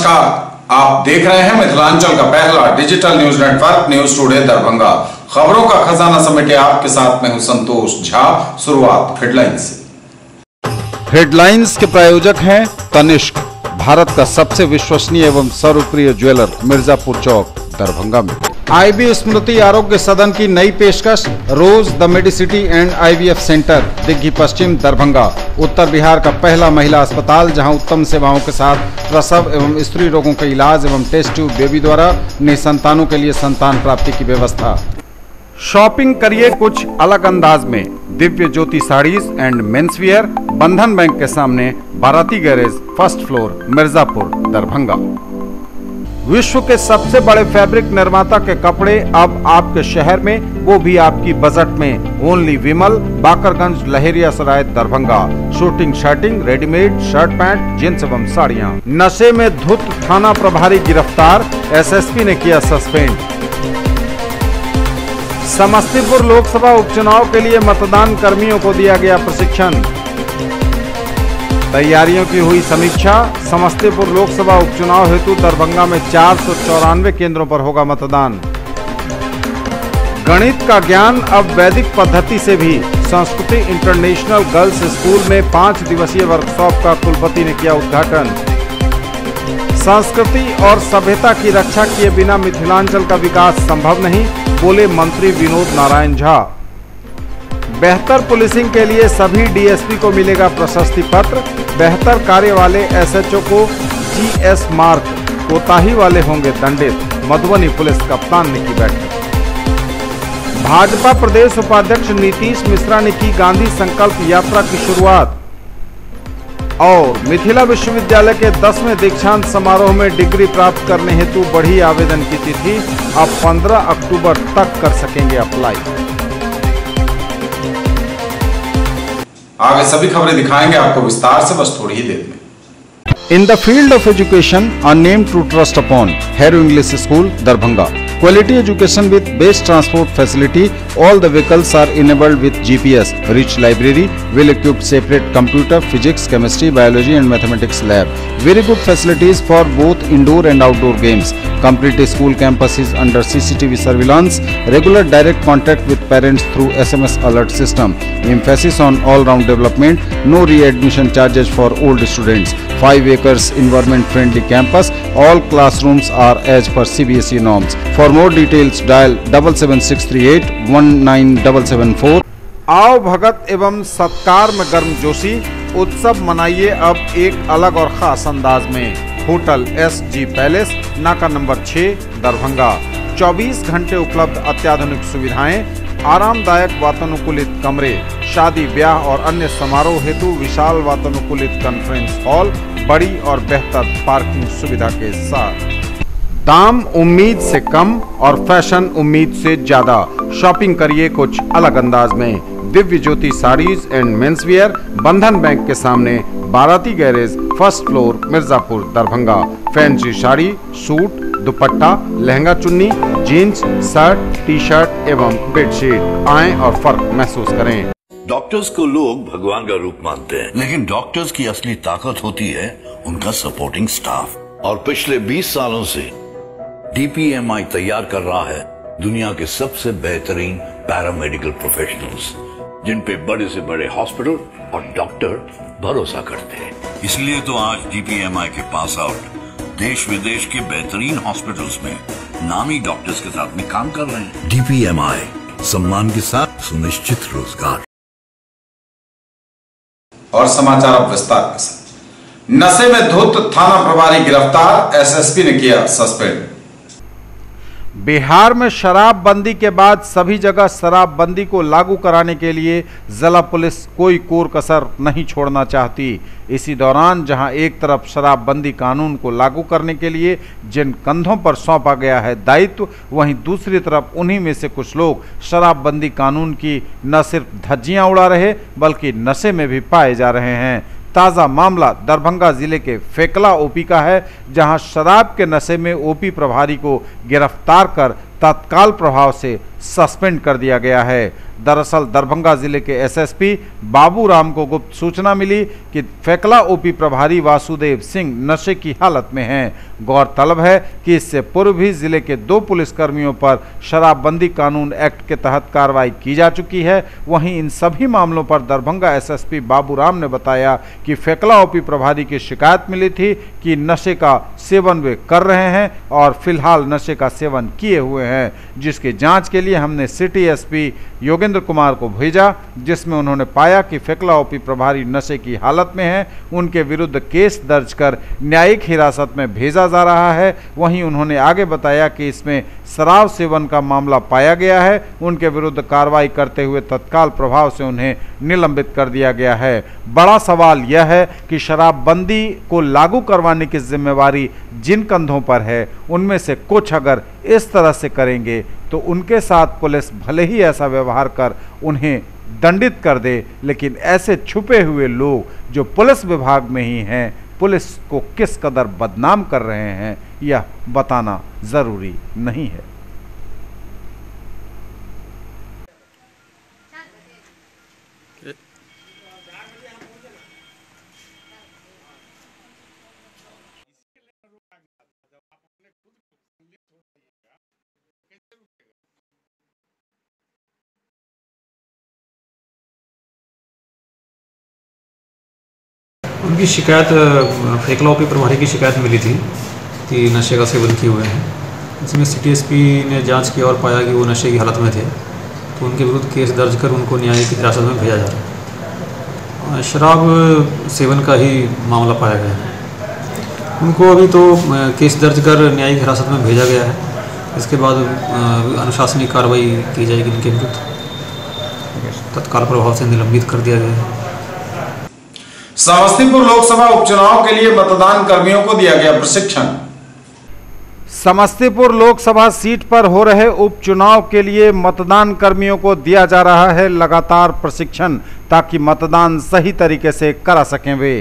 नमस्कार आप देख रहे हैं मिथिलांचल का पहला digital news network news today Darbhanga खबरों का खजाना समेटे आपके साथ में हूं संतोष झा शुरुआत हेडलाइंस हेडलाइंस के प्रायोजक हैं तनिष्क भारत का सबसे विश्वसनीय एवं सर्वप्रिय ज्वेलर मिर्जापुर चौक दरभंगा में आईबी स्मृति आरोग्य सदन की नई पेशकश Rose the Medicity and IVF centre Digghi Paschim Darbhanga उत्तर बिहार का पहला महिला अस्पताल जहां उत्तम सेवाओं के साथ प्रसव एवं स्त्री रोगों के इलाज एवं टेस्ट ट्यूब बेबी द्वारा निसंतानों के लिए संतान प्राप्ति की व्यवस्था शॉपिंग करिए कुछ अलग अंदाज में Divya Jyoti saris and menswear Bandhan bank के सामने Barati garage first floor Mirzapur Darbhanga विश्व के सबसे बड़े फैब्रिक निर्माता के कपड़े अब आपके शहर में वो भी आपकी बजट में only Vimal Bakarganj Laheria Sarai Darbhanga shooting shirting readymade shirt pant jeans एवं साड़ियाँ नशे में धुत थाना प्रभारी गिरफ्तार एसएसपी ने किया सस्पेंड समस्तीपुर लोकसभा उपचुनाव के लिए मतदान कर्मियों को दिया गया प्रशिक्षण तैयारियों की हुई समीक्षा समस्तीपुर लोकसभा उपचुनाव हेतु दरभंगा में चार सौ चौरानवे केंद्रों पर होगा मतदान गणित का ज्ञान अब वैदिक पद्धति से भी संस्कृति इंटरनेशनल गर्ल्स स्कूल में पांच दिवसीय वर्कशॉप का कुलपति ने किया उद्घाटन संस्कृति और सभ्यता की रक्षा किए बिना मिथिलांचल का विकास संभव नहीं बोले मंत्री विनोद नारायण झा बेहतर पुलिसिंग के लिए सभी डीएसपी को मिलेगा प्रशस्ति पत्र बेहतर कार्य वाले एसएचओ को जीएस मार्क कोताही वाले होंगे दंडित मधुबनी पुलिस कप्तान ने की बैठक भाजपा प्रदेश उपाध्यक्ष नीतीश मिश्रा ने की गांधी संकल्प यात्रा की शुरुआत और मिथिला विश्वविद्यालय के दसवें दीक्षांत समारोह में डिग्री प्राप्त करने हेतु बढ़ी आवेदन की तिथि अब 15 अक्टूबर तक कर सकेंगे अप्लाई आगे सभी खबरें दिखाएंगे आपको विस्तार से बस थोड़ी ही देर में In the field of education, a name to trust upon, Hero English School, Darbhanga. Quality education with best transport facility, all the vehicles are enabled with GPS, rich library, well-equipped separate computer, physics, chemistry, biology and mathematics lab. Very good facilities for both indoor and outdoor games. Complete school campus is under CCTV surveillance, regular direct contact with parents through SMS alert system. Emphasis on all-round development, no re-admission charges for old students. Five-way makers environment friendly campus. All classrooms are as per CBSE norms. For more details dial 7763819774 आओ भगत एवं सत्कार में गर्म जोशी उत्सव मनाइए अब एक अलग और खास अंदाज में hotel S G palace Naka number 6 Darbhanga 24 घंटे उपलब्ध अत्याधुनिक सुविधाएं आरामदायक वातानुकूलित कमरे शादी ब्याह और अन्य समारोह हेतु विशाल वातानुकूलित कॉन्फ्रेंस हॉल बड़ी और बेहतर पार्किंग सुविधा के साथ दाम उम्मीद से कम और फैशन उम्मीद से ज्यादा शॉपिंग करिए कुछ अलग अंदाज में Divya Jyoti sarees and men's wear Bandhan bank के सामने Barati garage first floor Mirzapur Darbhanga fancy sari suit dupatta lehenga चुन्नी जीन्स शर्ट टी शर्ट एवं बेडशीट आए और फर्क महसूस करें डॉक्टर्स को लोग भगवान का रूप मानते हैं लेकिन डॉक्टर्स की असली ताकत होती है उनका सपोर्टिंग स्टाफ और पिछले 20 सालों से डीपीएमआई तैयार कर रहा है दुनिया के सबसे बेहतरीन पैरामेडिकल प्रोफेशनल्स जिन पे बड़े से बड़े हॉस्पिटल और डॉक्टर भरोसा करते हैं इसलिए तो आज डीपीएमआई के पास आउट देश विदेश के बेहतरीन हॉस्पिटल्स में नामी डॉक्टर्स के साथ में काम कर रहे हैं डीपीएमआई सम्मान के साथ सुनिश्चित रोजगार और समाचार अब विस्तार के साथ नशे में धुत थाना प्रभारी गिरफ्तार एसएसपी ने किया सस्पेंड बिहार में शराबबंदी के बाद सभी जगह शराबबंदी को लागू कराने के लिए जिला पुलिस कोई कोर कसर नहीं छोड़ना चाहती इसी दौरान जहां एक तरफ शराबबंदी कानून को लागू करने के लिए जिन कंधों पर सौंपा गया है दायित्व वहीं दूसरी तरफ उन्हीं में से कुछ लोग शराबबंदी कानून की न सिर्फ धज्जियां उड़ा रहे बल्कि नशे में भी पाए जा रहे हैं ताज़ा मामला दरभंगा जिले के फेकला ओपी का है जहां शराब के नशे में ओपी प्रभारी को गिरफ्तार कर तत्काल प्रभाव से सस्पेंड कर दिया गया है दरअसल दरभंगा जिले के एसएसपी बाबूराम को गुप्त सूचना मिली कि फैकला ओपी प्रभारी वासुदेव सिंह नशे की हालत में हैं गौरतलब है कि इससे पूर्व भी जिले के दो पुलिसकर्मियों पर शराबबंदी कानून एक्ट के तहत कार्रवाई की जा चुकी है वहीं इन सभी मामलों पर दरभंगा एसएसपी बाबूराम ने बताया कि फैकला ओपी प्रभारी की शिकायत मिली थी कि नशे का सेवन वे कर रहे हैं और फिलहाल नशे का सेवन किए हुए हैं जिसकी जाँच के लिए हमने सिटी एस योगेंद्र राजेंद्र कुमार को भेजा जिसमें उन्होंने पाया कि ओपी प्रभारी नशे की हालत में हैं उनके विरुद्ध केस दर्ज कर न्यायिक हिरासत में भेजा जा रहा है वहीं उन्होंने आगे बताया कि इसमें शराब सेवन का मामला पाया गया है उनके विरुद्ध कार्रवाई करते हुए तत्काल प्रभाव से उन्हें निलंबित कर दिया गया है बड़ा सवाल यह है कि शराबबंदी को लागू करवाने की जिम्मेवारी जिन कंधों पर है उनमें से कुछ अगर इस तरह से करेंगे तो उनके साथ पुलिस भले ही ऐसा व्यवहार कर उन्हें दंडित कर दे लेकिन ऐसे छुपे हुए लोग जो पुलिस विभाग में ही हैं पुलिस को किस कदर बदनाम कर रहे हैं यह बताना ज़रूरी नहीं है उनकी शिकायत फेकला प्रभारी की शिकायत मिली थी कि नशे का सेवन किए हुए हैं इसमें पी ने जांच की और पाया कि वो नशे की हालत में थे तो उनके विरुद्ध केस दर्ज कर उनको न्यायिक हिरासत में भेजा जा रहा है शराब सेवन का ही मामला पाया गया है उनको अभी तो केस दर्ज कर न्यायिक हिरासत में भेजा गया है इसके बाद अनुशासनिक कार्रवाई की जाएगी इनके विरुद्ध तत्काल प्रभाव से निलंबित कर दिया गया है समस्तीपुर लोकसभा उपचुनाव के लिए मतदान कर्मियों को दिया गया प्रशिक्षण समस्तीपुर लोकसभा सीट पर हो रहे उपचुनाव के लिए मतदान कर्मियों को दिया जा रहा है लगातार प्रशिक्षण ताकि मतदान सही तरीके से करा सकें वे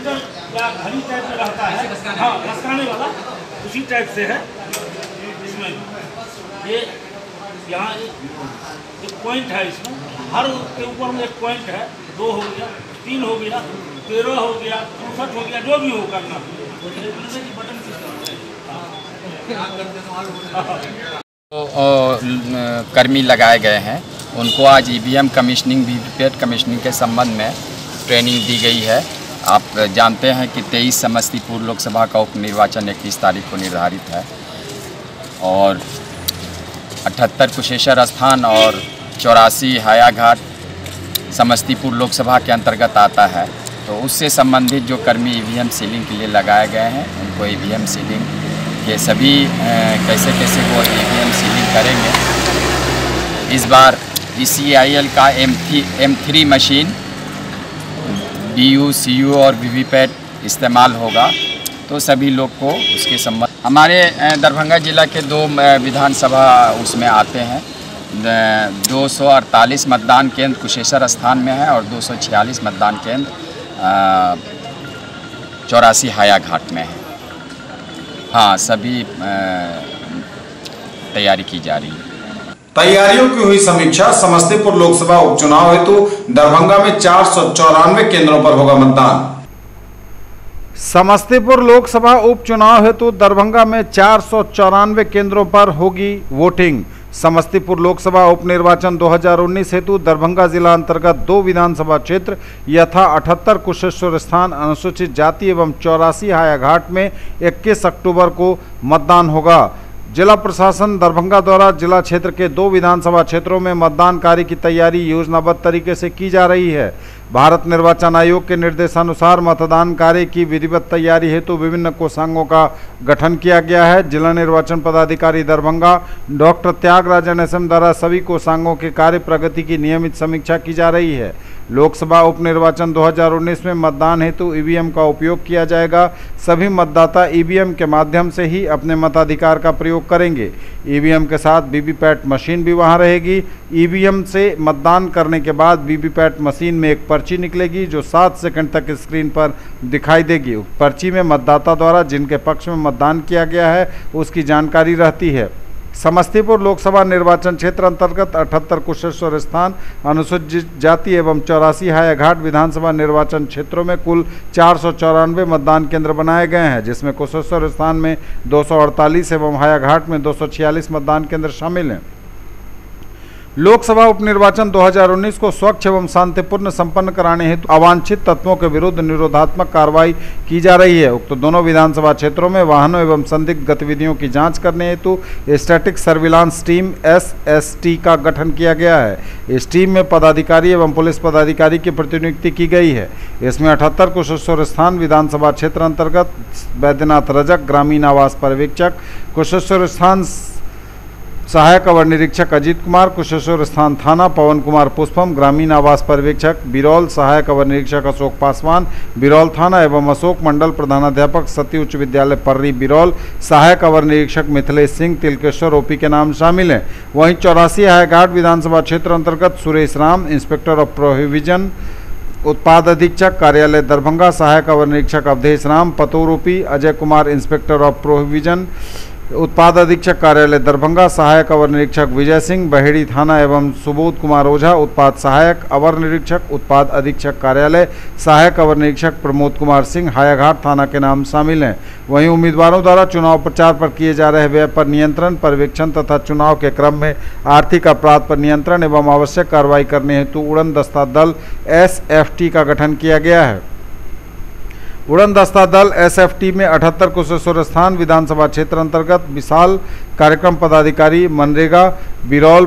कीचड़ या घड़ी टाइप में रहता है हाँ खसकाने वाला उसी टाइप से है इसमें ये यहाँ एक पॉइंट है इसमें हर के ऊपर में एक पॉइंट है दो हो गया तीन हो गया तेरह हो गया चौसठ हो गया जो भी हो करना तो कर्मी लगाए गए हैं उनको आज ईवीएम कमीशनिंग वी कमीशनिंग के संबंध में ट्रेनिंग दी गई है आप जानते हैं कि 23 समस्तीपुर लोकसभा का उपनिर्वाचन इक्कीस तारीख को निर्धारित है और अठहत्तर कुशेश्वर स्थान और चौरासी हायाघाट समस्तीपुर लोकसभा के अंतर्गत आता है तो उससे संबंधित जो कर्मी ई सीलिंग के लिए लगाए गए हैं उनको ई सीलिंग के सभी कैसे कैसे वो ई सीलिंग करेंगे इस बार ई का M M three machine D U C U और वी वी पैट इस्तेमाल होगा तो सभी लोग को उसके संबंध हमारे दरभंगा ज़िला के दो विधानसभा उसमें आते हैं दो मतदान केंद्र कुशेश्वर स्थान में है और 246 मतदान केंद्र चौरासी हाया घाट में है हाँ सभी तैयारी की जा रही है तैयारियों की हुई समीक्षा समस्तीपुर लोकसभा उपचुनाव हेतु दरभंगा में चार सौ चौरानवे केंद्रों पर होगा मतदान समस्तीपुर लोकसभा उपचुनाव हेतु दरभंगा में चार सौ चौरानवे केंद्रों पर होगी वोटिंग समस्तीपुर लोकसभा उपनिर्वाचन 2019 हेतु दरभंगा जिला अंतर्गत दो विधानसभा क्षेत्र यथा अठहत्तर कुशेश्वर स्थान अनुसूचित जाति एवं चौरासी हायाघाट में 21 अक्टूबर को मतदान होगा जिला प्रशासन दरभंगा द्वारा जिला क्षेत्र के दो विधानसभा क्षेत्रों में मतदान कार्य की तैयारी योजनाबद्ध तरीके से की जा रही है भारत निर्वाचन आयोग के निर्देशानुसार मतदान कार्य की विधिवत तैयारी हेतु तो विभिन्न कोषांगों का गठन किया गया है जिला निर्वाचन पदाधिकारी दरभंगा डॉक्टर त्यागराजन एस द्वारा सभी कोषांगों के कार्य प्रगति की नियमित समीक्षा की जा रही है लोकसभा उपनिर्वाचन 2019 में मतदान हेतु ईवीएम का उपयोग किया जाएगा सभी मतदाता ईवीएम के माध्यम से ही अपने मताधिकार का प्रयोग करेंगे ईवीएम के साथ वीवीपैट मशीन भी वहां रहेगी ईवीएम से मतदान करने के बाद वीवीपैट मशीन में एक पर्ची निकलेगी जो सात सेकंड तक स्क्रीन पर दिखाई देगी पर्ची में मतदाता द्वारा जिनके पक्ष में मतदान किया गया है उसकी जानकारी रहती है समस्तीपुर लोकसभा निर्वाचन क्षेत्र अंतर्गत अठहत्तर कुशेश्वर स्थान अनुसूचित जाति एवं चौरासी हायाघाट विधानसभा निर्वाचन क्षेत्रों में कुल चार मतदान केंद्र बनाए गए हैं जिसमें कुशेश्वर स्थान में 248 एवं हायाघाट में 246 मतदान केंद्र शामिल हैं लोकसभा उपनिर्वाचन 2019 को स्वच्छ एवं शांतिपूर्ण संपन्न कराने हेतु अवांछित तत्वों के विरुद्ध निरोधात्मक कार्रवाई की जा रही है उक्त दोनों विधानसभा क्षेत्रों में वाहनों एवं संदिग्ध गतिविधियों की जांच करने हेतु स्टैटिक सर्विलांस टीम एसएसटी का गठन किया गया है इस टीम में पदाधिकारी एवं पुलिस पदाधिकारी की प्रतिनियुक्ति की गई है इसमें अठहत्तर कुशेश्वर स्थान विधानसभा क्षेत्र अंतर्गत बैद्यनाथ रजक ग्रामीण आवास पर्यवेक्षक कुशेश्वर स्थान सहायक अवर निरीक्षक अजीत कुमार कुशेश्वर स्थान थाना पवन कुमार पुष्पम ग्रामीण आवास पर्यवेक्षक बिरौल सहायक अवर निरीक्षक अशोक पासवान बिरौल थाना एवं अशोक मंडल प्रधानाध्यापक सती उच्च विद्यालय पर्री बिरौल सहायक अवर निरीक्षक मिथिलेश सिंह तिलकेश्वर ओपी के नाम शामिल हैं वहीं चौरासी हायघाट विधानसभा क्षेत्र अंतर्गत Suresh Ram inspector of prohibition उत्पाद अधीक्षक कार्यालय दरभंगा सहायक अवर निरीक्षक Awadhesh Ram पतोरूपी Ajay Kumar inspector of prohibition उत्पाद अधीक्षक कार्यालय दरभंगा सहायक अवर निरीक्षक विजय सिंह बहेड़ी थाना एवं सुबोध कुमार ओझा उत्पाद सहायक अवर निरीक्षक उत्पाद अधीक्षक कार्यालय सहायक अवर निरीक्षक प्रमोद कुमार सिंह हायाघाट थाना के नाम शामिल हैं वहीं उम्मीदवारों द्वारा चुनाव प्रचार पर किए जा रहे व्यय पर नियंत्रण पर्यवेक्षण तथा चुनाव के क्रम में आर्थिक अपराध पर नियंत्रण एवं आवश्यक कार्रवाई करने हेतु उड़न दस्ता दल एस का गठन किया गया है उड़न दस्ता दल एसएफटी में अठहत्तर कुशेश्वर स्थान विधानसभा क्षेत्र अंतर्गत विशाल कार्यक्रम पदाधिकारी मनरेगा बिरौल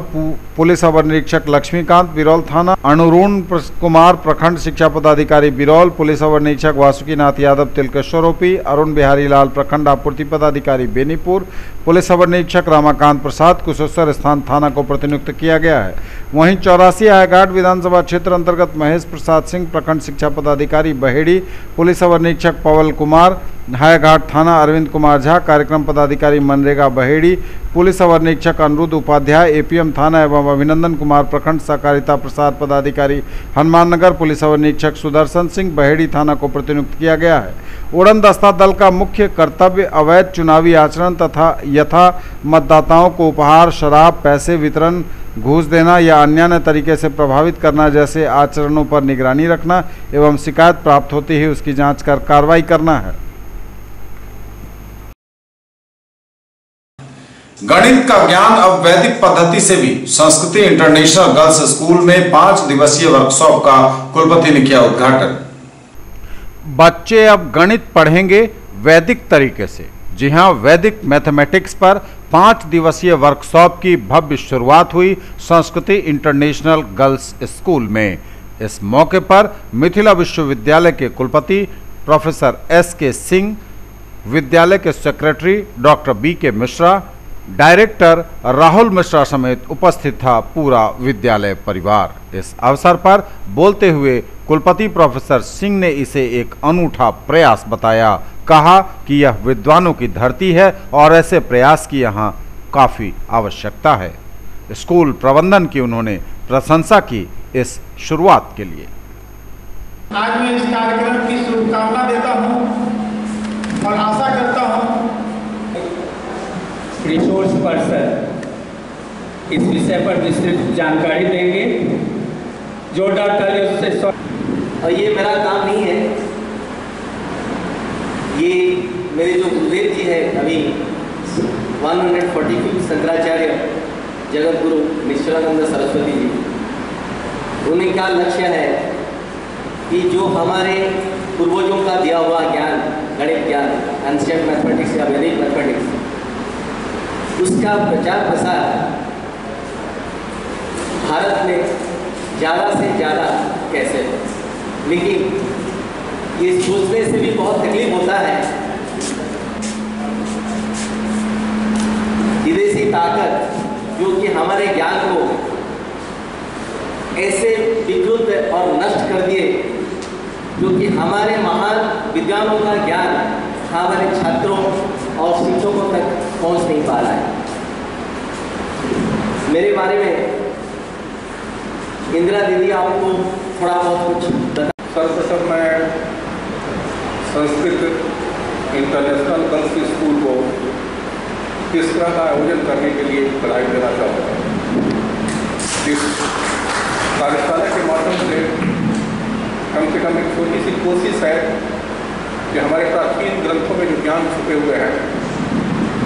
पुलिस अवर निरीक्षक लक्ष्मीकांत बिरौल थाना अनुरूण कुमार प्रखंड शिक्षा पदाधिकारी बिरौल पुलिस अवर निरीक्षक वासुकीनाथ यादव तिलकेश्वर ओपी अरुण बिहारी लाल प्रखंड आपूर्ति पदाधिकारी बेनीपुर पुलिस अवर निरीक्षक रामाकांत प्रसाद कुशेश्वर स्थान थाना को प्रतिनियुक्त किया गया है वहीं चौरासी हायाघाट विधानसभा क्षेत्र अंतर्गत महेश प्रसाद सिंह प्रखंड शिक्षा पदाधिकारी बहेड़ी पुलिस अवर निरीक्षक पवल कुमार हायाघाट थाना अरविंद कुमार झा कार्यक्रम पदाधिकारी मनरेगा बहेड़ी पुलिस अवर निरीक्षक अनुरुद्ध उपाध्याय एपीएम थाना एवं अभिनंदन कुमार प्रखंड सहकारिता प्रसाद पदाधिकारी हनुमान नगर पुलिस अवर निरीक्षक सुदर्शन सिंह बहेड़ी थाना को प्रतिनियुक्त किया गया है उड़न दस्ता दल का मुख्य कर्तव्य अवैध चुनावी आचरण तथा यथा मतदाताओं को उपहार शराब पैसे वितरण घूस देना या अन्य तरीके से प्रभावित करना जैसे आचरणों पर निगरानी रखना एवं शिकायत प्राप्त होती ही उसकी जांच कर कार्रवाई करना है गणित का ज्ञान अब वैदिक पद्धति से भी संस्कृति इंटरनेशनल गर्ल्स स्कूल में पांच दिवसीय वर्कशॉप का कुलपति ने किया उद्घाटन बच्चे अब गणित पढ़ेंगे वैदिक तरीके से जी हाँ वैदिक मैथमेटिक्स पर पाँच दिवसीय वर्कशॉप की भव्य शुरुआत हुई संस्कृति इंटरनेशनल गर्ल्स स्कूल में इस मौके पर मिथिला विश्वविद्यालय के कुलपति प्रोफेसर एस के सिंह विद्यालय के secretary doctor B K Mishra director Rahul Mishra समेत उपस्थित था पूरा विद्यालय परिवार इस अवसर पर बोलते हुए कुलपति प्रोफेसर सिंह ने इसे एक अनूठा प्रयास बताया कहा कि यह विद्वानों की धरती है और ऐसे प्रयास की यहाँ काफ़ी आवश्यकता है स्कूल प्रबंधन की उन्होंने प्रशंसा की इस शुरुआत के लिए आज मैं इस कार्यक्रम की शुभकामना देता हूँ और आशा करता हूँ रिसोर्स पर्सन इस विषय पर विस्तृत जानकारी देंगे जो डॉक्टर और ये मेरा काम नहीं है ये मेरे जो गुरुदेव जी है अभी hundred forty fifth Shankaracharya Jagat Guru Nishchalanand Saraswati ji उन्हें क्या लक्ष्य है कि जो हमारे पूर्वजों का दिया हुआ ज्ञान गणित ज्ञान एंशियंट मैथमेटिक्स या वैदिक मैथमेटिक्स उसका प्रचार प्रसार भारत में ज़्यादा से ज़्यादा कैसे लेकिन ये सोचने से भी बहुत तकलीफ होता है विदेशी ताकत जो कि हमारे ज्ञान को ऐसे विकृत और नष्ट कर दिए जो कि हमारे महान विद्वानों का ज्ञान हमारे छात्रों और शिक्षकों तक पहुंच नहीं पा रहा है मेरे बारे में इंदिरा दीदी आपको थोड़ा बहुत कुछ बता सर्वप्रथम तो मैं संस्कृत इंटरनेशनल गर्ल्स स्कूल को किस तरह का आयोजन करने के लिए बधाई देना चाहता हूँ इस कार्यशाला के माध्यम से कम से कम एक छोटी सी कोशिश है कि हमारे प्राचीन ग्रंथों में जो ज्ञान छुपे हुए हैं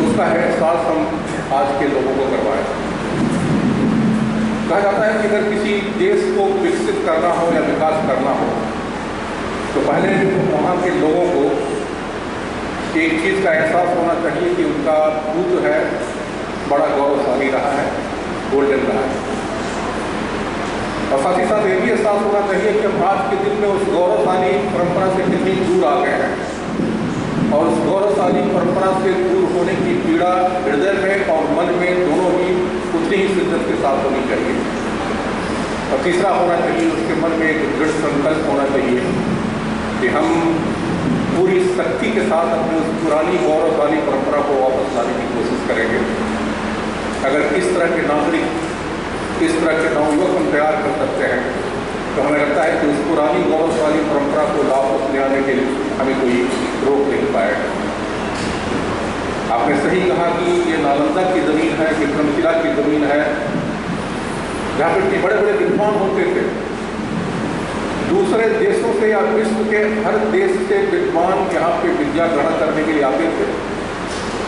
उसका एहसास हम आज के लोगों को करवाएं कहा जाता है कि अगर किसी देश को विकसित करना हो या विकास करना हो तो पहले तो वहाँ के लोगों को एक चीज़ का एहसास होना चाहिए कि उनका दूध जो है बड़ा गौरवशाली रहा है गोल्डन रहा है और साथ ही साथ ये भी एहसास होना चाहिए कि हम आज के दिन में उस गौरवशाली परंपरा से कितनी दूर आ गए हैं और उस गौरवशाली परंपरा से दूर होने की पीड़ा हृदय में और मन में दोनों ही उतनी ही शिद्दत के साथ होनी चाहिए और तीसरा होना चाहिए उसके मन में एक दृढ़ सख्ती के साथ अपनी उस पुरानी वाली परंपरा को वापस लाने की कोशिश करेंगे अगर इस तरह के नागरिक इस तरह के नवयुवक हम तैयार कर सकते हैं तो हमें लगता है कि उस पुरानी वाली परंपरा को वापस ले आने के लिए हमें कोई रोक नहीं पाएगा आपने सही कहा कि ये नालंदा की ज़मीन है विक्रम धर्मशिला की ज़मीन है जहाँ पर बड़े बड़े विद्वान होते थे दूसरे देशों से या विश्व के हर देश से विद्वान यहाँ पे विद्या ग्रहण करने के लिए आते थे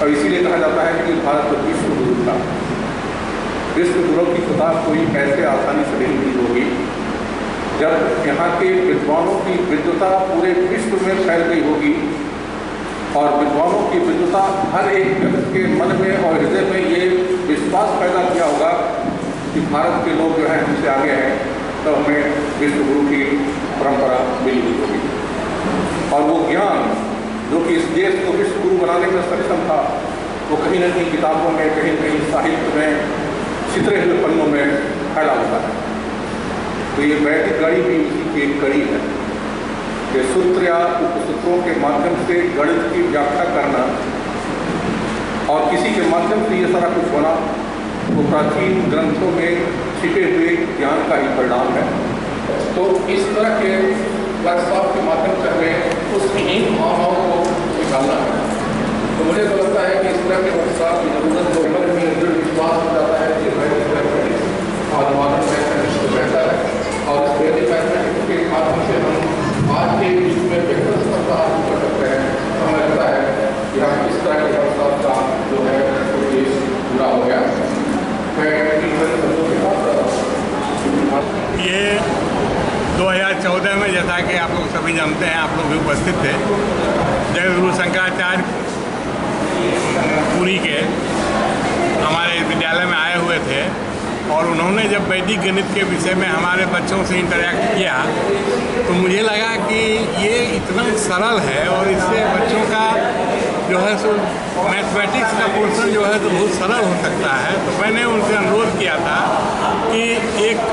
और इसीलिए कहा जाता है कि भारत तो विश्व गुरु था विश्व गुरु की सुधार कोई ऐसे आसानी से नहीं हुई होगी जब यहाँ के विद्वानों की विद्वता पूरे विश्व में फैल गई होगी और विद्वानों की विद्वता हर एक व्यक्ति के मन में और हृदय में ये विश्वास पैदा किया होगा कि भारत के लोग जो हैं हमसे आगे हैं तब तो हमें विश्वगुरु की परंपरा मिली होगी और वो ज्ञान जो कि इस देश को विश्वगुरु बनाने में सक्षम था वो कहीं ना कहीं किताबों में कहीं कहीं साहित्य में छितरे हुए पन्नों में फैला होता है तो ये वैदिक गणित भी इसी की एक कड़ी है कि सूत्र या उपसूत्रों के माध्यम से गणित की व्याख्या करना और किसी के माध्यम से ये सारा कुछ होना वो प्राचीन ग्रंथों में छिपे हुए ज्ञान का ही परिणाम है तो इस तरह के वर्कशॉप के माध्यम से हमें उस इन भावनाओं को निकालना है तो मुझे तो लगता है कि इस तरह के वर्कशॉप की जरूरत को मन में दृढ़ विश्वास हो जाता है कि वह और मानव में बेहतर है और इस डेली मैनेजमेंट के माध्यम से हम आज के युग में बेहतर सफलता हासिल कर सकते हैं तो हमें लगता है कि हम इस तरह के वर्कशॉप का ये 2014 में जैसा कि आप लोग सभी जानते हैं आप लोग भी उपस्थित थे जय गुरु शंकराचार्य पुरी के हमारे विद्यालय में आए हुए थे और उन्होंने जब वैदिक गणित के विषय में हमारे बच्चों से इंटरेक्ट किया तो मुझे लगा कि ये इतना सरल है और इससे बच्चों का जो है सो मैथमेटिक्स का पोर्सन जो है तो बहुत सरल हो सकता है तो मैंने उनसे अनुरोध किया था कि एक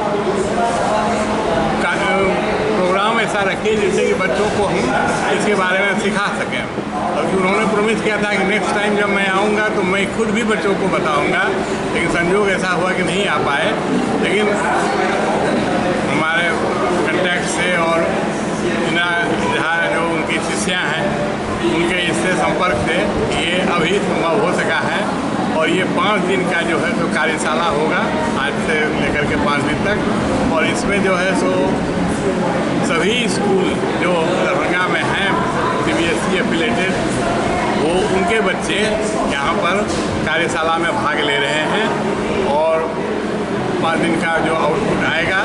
प्रोग्राम ऐसा रखिए जिससे कि बच्चों को हम इसके बारे में सिखा सकें और उन्होंने प्रोमिस किया था कि नेक्स्ट टाइम जब मैं आऊँगा तो मैं खुद भी बच्चों को बताऊँगा लेकिन संजोग ऐसा हुआ कि नहीं आ पाए लेकिन हमारे कंटेक्ट से और जहाँ जो उनकी शिष्या हैं उनके से संपर्क से ये अभी संभव हो सका है और ये पाँच दिन का जो है तो कार्यशाला होगा आज से लेकर के पाँच दिन तक और इसमें जो है सो सभी स्कूल जो दरभंगा में हैं C B S E affiliated वो उनके बच्चे यहाँ पर कार्यशाला में भाग ले रहे हैं और पाँच दिन का जो आउटपुट आएगा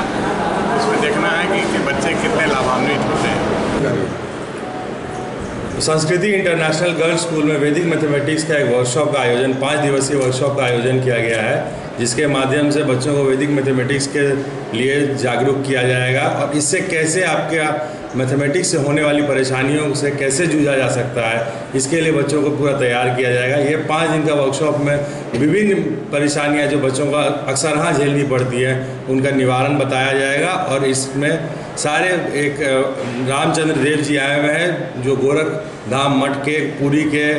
उसमें देखना है कि बच्चे कितने लाभान्वित होते हैं संस्कृति इंटरनेशनल गर्ल्स स्कूल में वैदिक मैथमेटिक्स का एक वर्कशॉप का आयोजन पाँच दिवसीय वर्कशॉप का आयोजन किया गया है जिसके माध्यम से बच्चों को वैदिक मैथमेटिक्स के लिए जागरूक किया जाएगा और इससे कैसे आपके मैथमेटिक्स से होने वाली परेशानियों से कैसे जूझा जा सकता है इसके लिए बच्चों को पूरा तैयार किया जाएगा ये पाँच दिन का वर्कशॉप में विभिन्न परेशानियां जो बच्चों का अक्सर हाँ झेलनी पड़ती है उनका निवारण बताया जाएगा और इसमें सारे एक रामचंद्र देव जी आए हुए हैं जो गोरख धाम मठ के पूरी के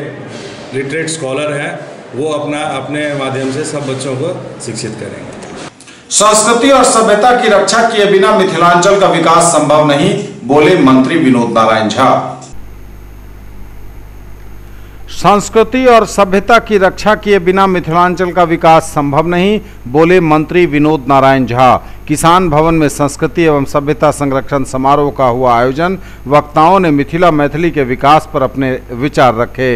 लिटरेट स्कॉलर हैं वो अपना अपने माध्यम से सब बच्चों को शिक्षित करेंगे संस्कृति और सभ्यता की रक्षा किए बिना मिथिलांचल का विकास संभव नहीं बोले मंत्री विनोद नारायण झा संस्कृति और सभ्यता की रक्षा किए बिना मिथिलांचल का विकास संभव नहीं बोले मंत्री विनोद नारायण झा किसान भवन में संस्कृति एवं सभ्यता संरक्षण समारोह का हुआ आयोजन वक्ताओं ने मिथिला मैथिली के विकास पर अपने विचार रखे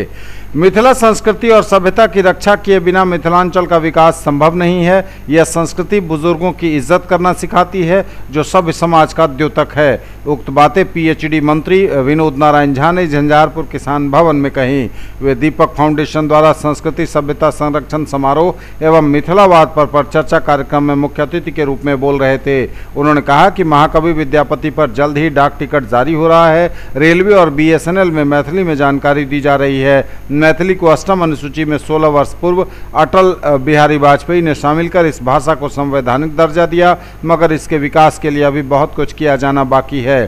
मिथिला संस्कृति और सभ्यता की रक्षा किए बिना मिथिलांचल का विकास संभव नहीं है यह संस्कृति बुजुर्गों की इज्जत करना सिखाती है जो सभ्य समाज का द्योतक है उक्त बातें पीएचडी मंत्री विनोद नारायण झा ने झंझारपुर किसान भवन में कहीं वे दीपक फाउंडेशन द्वारा संस्कृति सभ्यता संरक्षण समारोह एवं मिथिलावाद पर, परिचर्चा चर्चा कार्यक्रम में मुख्य अतिथि के रूप में बोल रहे थे उन्होंने कहा कि महाकवि विद्यापति पर जल्द ही डाक टिकट जारी हो रहा है रेलवे और बी में मैथिली में जानकारी दी जा रही है मैथिली को अष्टम अनुसूची में 16 वर्ष पूर्व अटल बिहारी वाजपेयी ने शामिल कर इस भाषा को संवैधानिक दर्जा दिया मगर इसके विकास के लिए अभी बहुत कुछ किया जाना बाकी है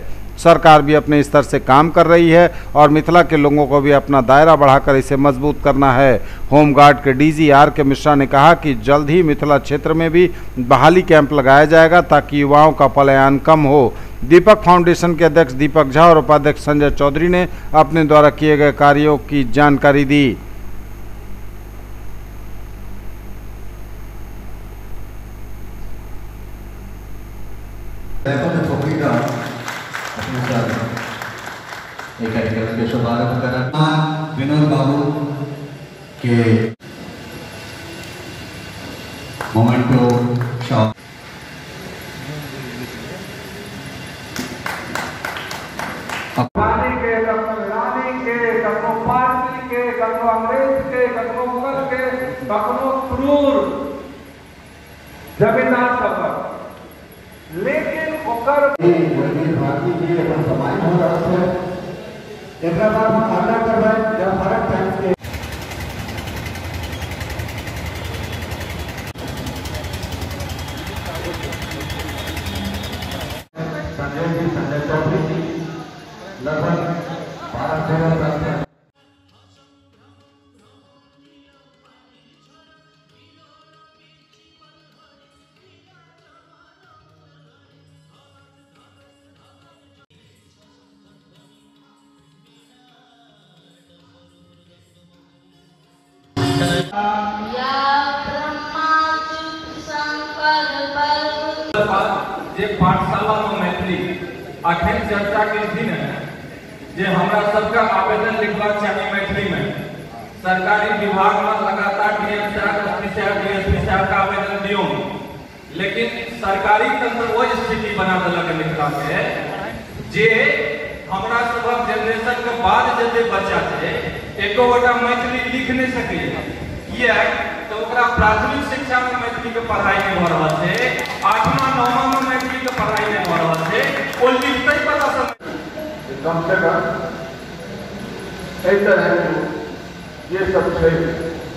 सरकार भी अपने स्तर से काम कर रही है और मिथिला के लोगों को भी अपना दायरा बढ़ाकर इसे मजबूत करना है होमगार्ड के डीजी आर के मिश्रा ने कहा कि जल्द ही मिथिला क्षेत्र में भी बहाली कैंप लगाया जाएगा ताकि युवाओं का पलायन कम हो दीपक फाउंडेशन के अध्यक्ष दीपक झा और उपाध्यक्ष संजय चौधरी ने अपने द्वारा किए गए कार्यों की जानकारी दी के मोमेंटो शॉप गांधी के कखनो के कखनो पाटली के कखनो अंग्रेज के कखनो मुगल के कखनो क्रूर जमींदार सफर लेकिन ओकर भारती जी अपन समाज में रहते हैं एकरा बाद हम आग्रह करबै जब भारत टाइम्स के आखिरी चर्चा के केलखिन जे हमरा सबका आवेदन लिखवा चाहिए मैथिली में सरकारी विभाग में लगातार डीएम साहब एसपी साहब डीएसपी साहब का आवेदन दियो लेकिन सरकारी तंत्र वो स्थिति बना दिलक मिथिला के जे हमरा सबक जनरेशन के बाद जते बच्चा छे एको गोटा मैथिली लिख नहीं सके किया तो प्राथमिक शिक्षा में मैट्रिक के पढ़ाई में भर भरल छे आठवा नौवा में मैट्रिक के पढ़ाई में भर भरल छे ओ लिखते पता चल कम से कम एहि तरह ये सब छे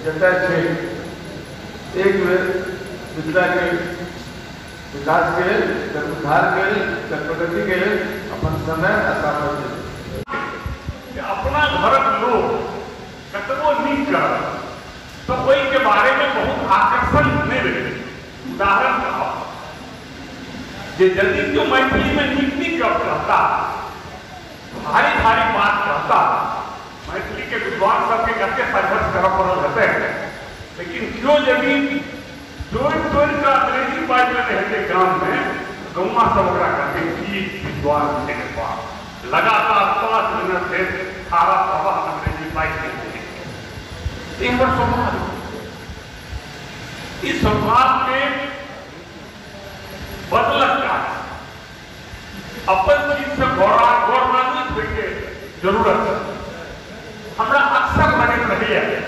जतय छे एक बेर जिला के विकास के लेल उद्धार के लेल प्रगति के लिए अपन समय आ सामर्थ्य अपना घर लोग कतबो नीक कर तो बारे में बहुत आकर्षण उदाहरण ये जल्दी मैथिली में भारी भारी बात मैथिली के विद्वान सबके संघर्ष रहते हैं लेकिन जमीन चोर चोर का अंग्रेजी रहते में सब करके विद्वान लगातार पांच मिनट से सारा सभा अंग्रेजी थी इस बदलत का अपन हमारा अक्सर है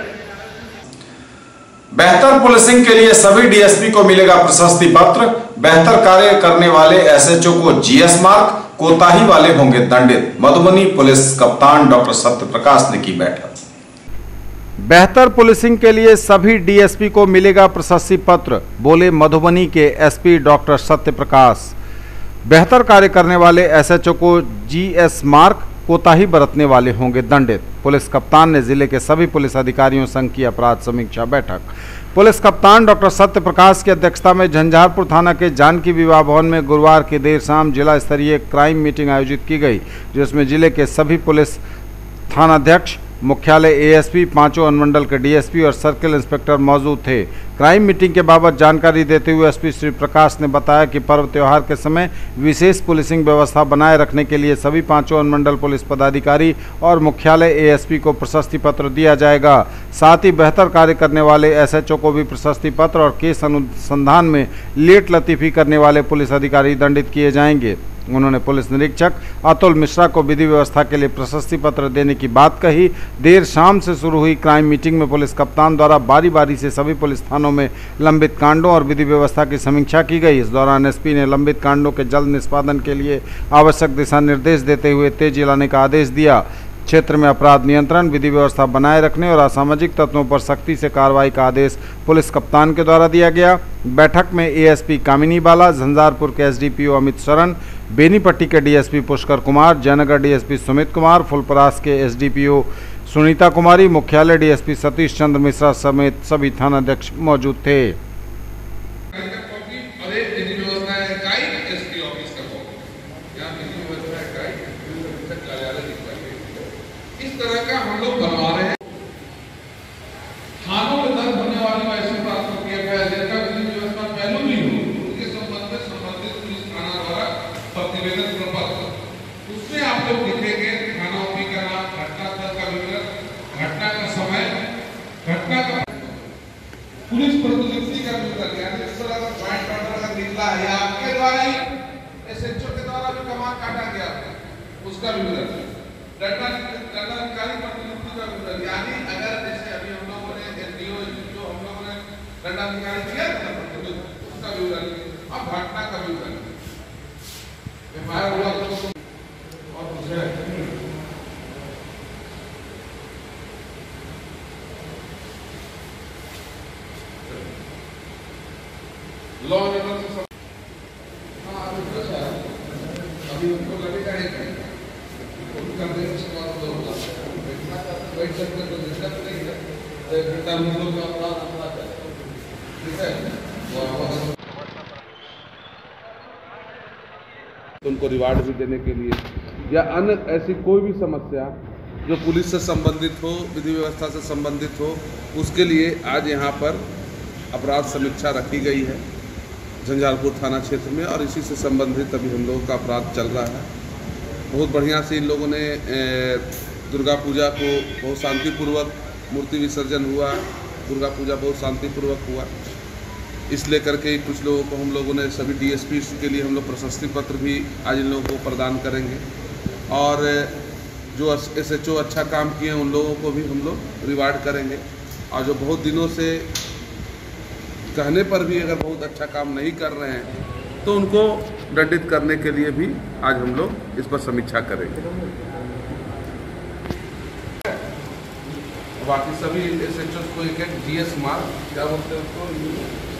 बेहतर पुलिसिंग के लिए सभी डीएसपी को मिलेगा प्रशस्ति पत्र बेहतर कार्य करने वाले एसएचओ को जीएस मार्क कोताही वाले होंगे दंडित मधुबनी पुलिस कप्तान डॉक्टर सत्य प्रकाश ने की बैठक बेहतर पुलिसिंग के लिए सभी डीएसपी को मिलेगा प्रशस्ति पत्र बोले मधुबनी के एसपी डॉक्टर सत्य प्रकाश बेहतर कार्य करने वाले एसएचओ को जीएस मार्क कोताही बरतने वाले होंगे दंडित पुलिस कप्तान ने जिले के सभी पुलिस अधिकारियों संघ की अपराध समीक्षा बैठक पुलिस कप्तान डॉक्टर सत्य प्रकाश की अध्यक्षता में झंझारपुर थाना के जानकी विवाह भवन में गुरुवार की देर शाम जिला स्तरीय क्राइम मीटिंग आयोजित की गई जिसमें जिले के सभी पुलिस थानाध्यक्ष मुख्यालय एएसपी पांचों अनुमंडल के डीएसपी और सर्किल इंस्पेक्टर मौजूद थे क्राइम मीटिंग के बाबत जानकारी देते हुए एसपी श्री प्रकाश ने बताया कि पर्व त्यौहार के समय विशेष पुलिसिंग व्यवस्था बनाए रखने के लिए सभी पांचों अनुमंडल पुलिस पदाधिकारी और मुख्यालय एएसपी को प्रशस्ति पत्र दिया जाएगा साथ ही बेहतर कार्य करने वाले एस को भी प्रशस्ति पत्र और केस अनुसंधान में लेट लतीफी करने वाले पुलिस अधिकारी दंडित किए जाएंगे उन्होंने पुलिस निरीक्षक अतुल मिश्रा को विधि व्यवस्था के लिए प्रशस्ति पत्र देने की बात कही देर शाम से शुरू हुई क्राइम मीटिंग में पुलिस कप्तान द्वारा बारी बारी से सभी पुलिस थानों में लंबित कांडों और विधि व्यवस्था की समीक्षा की गई इस दौरान एसपी ने लंबित कांडों के जल्द निष्पादन के लिए आवश्यक दिशा निर्देश देते हुए तेजी लाने का आदेश दिया क्षेत्र में अपराध नियंत्रण विधि व्यवस्था बनाए रखने और असामाजिक तत्वों पर सख्ती से कार्रवाई का आदेश पुलिस कप्तान के द्वारा दिया गया बैठक में एएसपी कामिनी बाला झंझारपुर के एसडीपीओ अमित शरण बेनीपट्टी के डीएसपी पुष्कर कुमार जयनगर डीएसपी सुमित कुमार फुलपरास के एसडीपीओ सुनीता कुमारी मुख्यालय डीएसपी सतीश चंद्र मिश्रा समेत सभी थानाध्यक्ष मौजूद थे विवरण प्रपत्र उसमें आप लोग लिखेंगे थाना ओपी का नाम घटना स्थल का विवरण घटना का समय घटना का पुलिस प्रतिनियुक्ति का विवरण यानी इस तरह का ज्वाइंट ऑर्डर का निकला है या आपके द्वारा ही एसएचओ के द्वारा भी कमान काटा गया उसका विवरण दंडाधिकारी प्रतिनियुक्ति का विवरण यानी अगर जैसे अभी हम लोगों ने एनडीओ जो हम लोगों ने दंडाधिकारी किया उसका विवरण और घटना का विवरण Vai, vai, vai. देने के लिए या अन्य ऐसी कोई भी समस्या जो पुलिस से संबंधित हो विधि व्यवस्था से संबंधित हो उसके लिए आज यहाँ पर अपराध समीक्षा रखी गई है झंझारपुर थाना क्षेत्र में और इसी से संबंधित अभी हम लोगों का अपराध चल रहा है बहुत बढ़िया से इन लोगों ने दुर्गा पूजा को बहुत शांतिपूर्वक मूर्ति विसर्जन हुआ दुर्गा पूजा बहुत शांतिपूर्वक हुआ इस लेकर के कुछ लोगों को हम लोगों ने सभी डीएसपी के लिए हम लोग प्रशस्ति पत्र भी आज इन लोगों को प्रदान करेंगे और जो एस एच ओ अच्छा काम किए उन लोगों को भी हम लोग रिवार्ड करेंगे और जो बहुत दिनों से कहने पर भी अगर बहुत अच्छा काम नहीं कर रहे हैं तो उनको दंडित करने के लिए भी आज हम लोग इस पर समीक्षा करेंगे बाकी सभी एस एच ओ को एक एक जी एस मार्क क्या बोलते हैं उसको